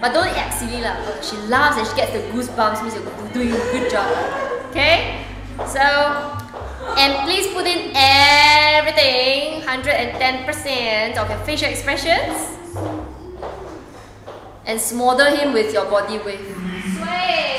But don't act silly lah. She laughs and she gets the goosebumps means you're doing a good job. Okay? So, and please put in everything, 110% of your facial expressions. And smother him with your body wave. Sway!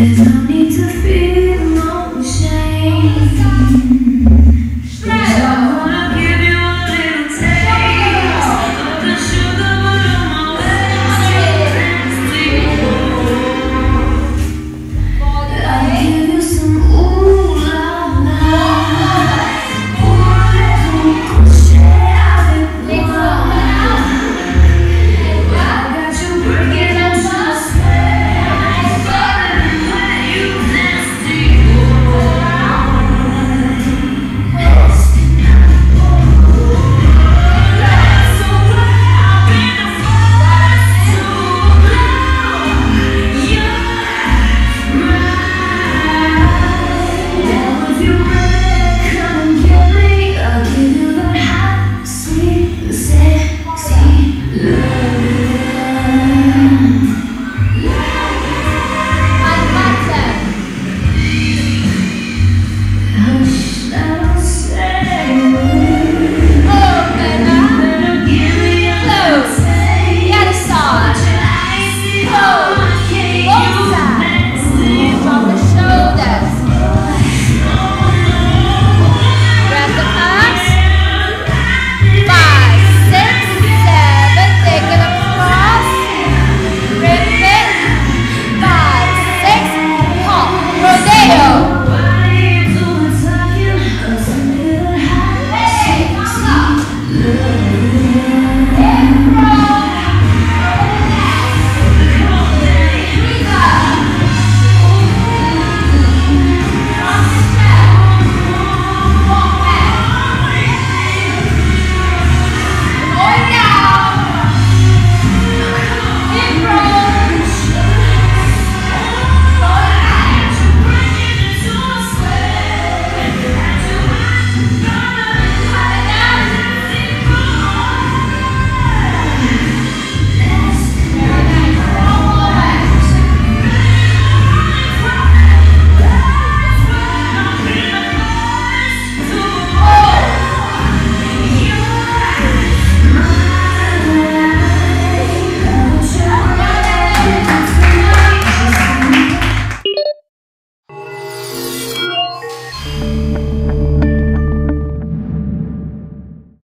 There's a